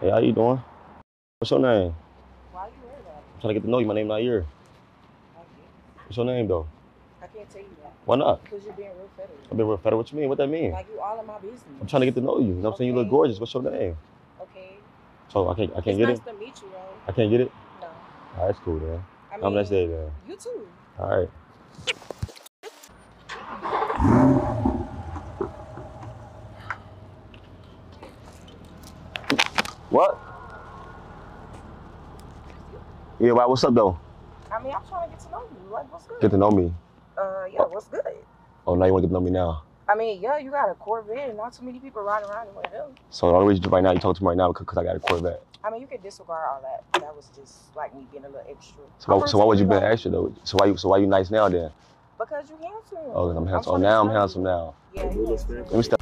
Hey, how you doing? What's your name? Why you about it? I'm trying to get to know you. My name. I can't, What's your name though? I can't tell you that Why not? because you're being real federal. I've been real federal. What you mean? What that mean? Like you all in my business. I'm trying to get to know you. You know what I'm saying? You look gorgeous. What's your name? Okay. So I can't I can't it's get nice it? to meet you, Ro. I can't get it? No. All right, that's cool then. I mean, Have a nice day then. You too. All right. What? Yeah, why? What's up though? I mean, I'm trying to get to know you. Like, what's good? Get to know me. Uh, yeah, what's good? Oh, now you want to get to know me now. I mean, yeah, you got a Corvette. And not too many people riding around in one of them. So the only reason right now you talk to me right now because I got a Corvette. I mean, you can disregard all that. That was just like me being a little extra. So why, so why would you really been like- extra though? So why you so why you nice now then? Because you handsome. Oh, 'cause I'm handsome. Oh, trying to now I'm get to know handsome now. Yeah. Let me step.